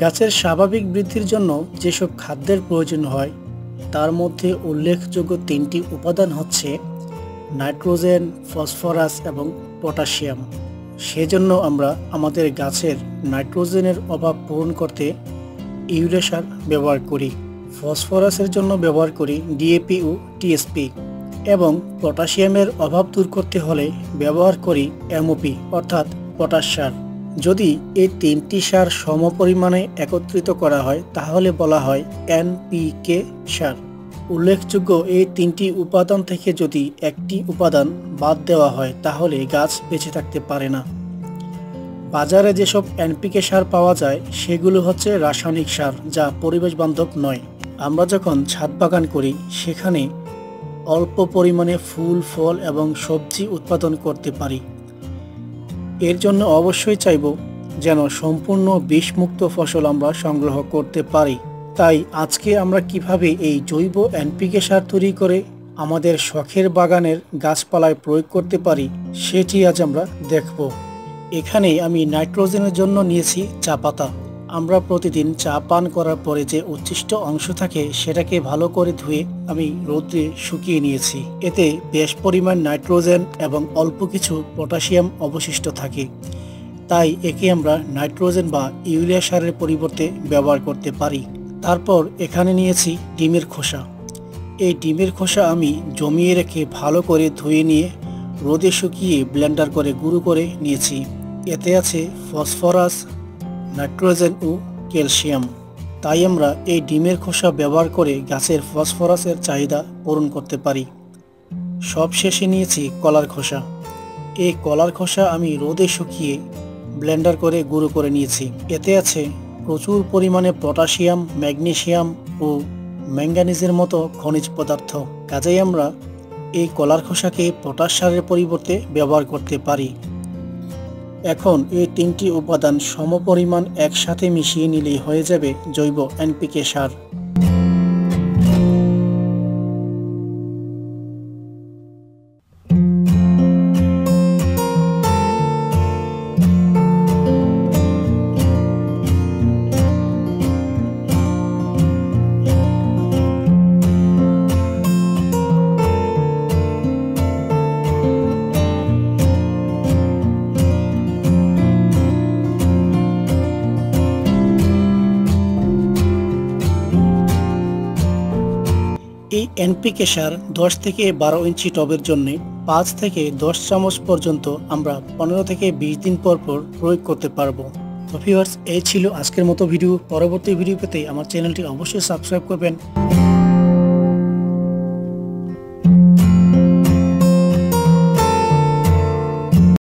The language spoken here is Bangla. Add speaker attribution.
Speaker 1: গাছের স্বাভাবিক বৃদ্ধির জন্য যেসব খাদ্যের প্রয়োজন হয়, তার মধ্যে উল্লেখযোগ্য তিনটি উপাদান হচ্ছে নাইট্রোজেন, ফসফরাস এবং পটাশিয়াম। সেজন্য আমরা আমাদের গাছের নাইট্রোজেনের অভাব পূরণ করতে ইউরিয়া সার ব্যবহার করি। ফসফরাসের জন্য ব্যবহার করি ডিএপি ও টিএসপি এবং পটাশিয়ামের অভাব দূর করতে হলে ব্যবহার করি এমওপি অর্থাৎ পটাশ সার। যদি এই তিনটি সার সমপরিমাণে একত্রিত করা হয়, তাহলে বলা হয় এনপিকে সার। উল্লেখযোগ্য এই তিনটি উপাদান থেকে যদি একটি উপাদান বাদ দেওয়া হয়, তাহলে গাছ বেঁচে থাকতে পারে না। বাজারে যেসব এনপিকে সার পাওয়া যায়, সেগুলো হচ্ছে রাসায়নিক সার, যা পরিবেশ বান্ধব নয়। আমরা যখন ছাদ বাগান করি, সেখানে অল্প পরিমাণে ফুল, ফল এবং সবজি উৎপাদন করতে পারি। এর জন্য অবশ্যই চাইব যেন সম্পূর্ণ বিষমুক্ত ফসল আমরা সংগ্রহ করতে পারি। তাই আজকে আমরা কীভাবে এই জৈব এনপিকে সার তৈরি করে আমাদের শখের বাগানের গাছপালায় প্রয়োগ করতে পারি সেটি আজ আমরা দেখব। এখানে আমি নাইট্রোজেনের জন্য নিয়েছি চা পাতা। আমরা প্রতিদিন চা পান করার পরে যে উচ্ছিষ্ট অংশ থাকে সেটাকে ভালো করে ধুয়ে আমি রোদ্রে শুকিয়ে নিয়েছি। এতে বেশ পরিমাণ নাইট্রোজেন এবং অল্প কিছু পটাশিয়াম অবশিষ্ট থাকে। তাই একে আমরা নাইট্রোজেন বা ইউরিয়া সারের পরিবর্তে ব্যবহার করতে পারি। তারপর এখানে নিয়েছি ডিমের খোসা। এই ডিমের খোসা আমি জমিয়ে রেখে ভালো করে ধুয়ে নিয়ে রোদে শুকিয়ে ব্লেন্ডার করে গুঁড়ো করে নিয়েছি। এতে আছে ফসফরাস নাইট্রোজেন ও ক্যালসিয়াম। তাই আমরা এই ডিমের খোসা ব্যবহার করে গাছের ফসফরাসের চাহিদা পূরণ করতে পারি। সব শেষে নিয়েছি কলার খোসা। এই কলার খোসা আমি রোদে শুকিয়ে ব্লেন্ডার করে গুঁড়ো করে নিয়েছি। এতে আছে প্রচুর পরিমাণে পটাশিয়াম, ম্যাগনেশিয়াম ও ম্যাঙ্গানিজের মতো খনিজ পদার্থ। কাজেই আমরা এই কলার খোসাকে পটাশ সারের পরিবর্তে ব্যবহার করতে পারি। এখন এই তিনটি উপাদান সমপরিমাণ একসাথে মিশিয়ে নিলেই হয়ে যাবে জৈব এনপিকে সার। এই এনপিকে সার দশ থেকে বারো ইঞ্চি টবের জন্য পাঁচ থেকে দশ চামচ পর্যন্ত আমরা পনেরো থেকে বিশ দিন পর পর প্রয়োগ করতে পারব। তো ভিউয়ার্স এই ছিল আজকের মতো ভিডিও পরবর্তী ভিডিও পেতে আমার চ্যানেলটি অবশ্যই সাবস্ক্রাইব করবেন।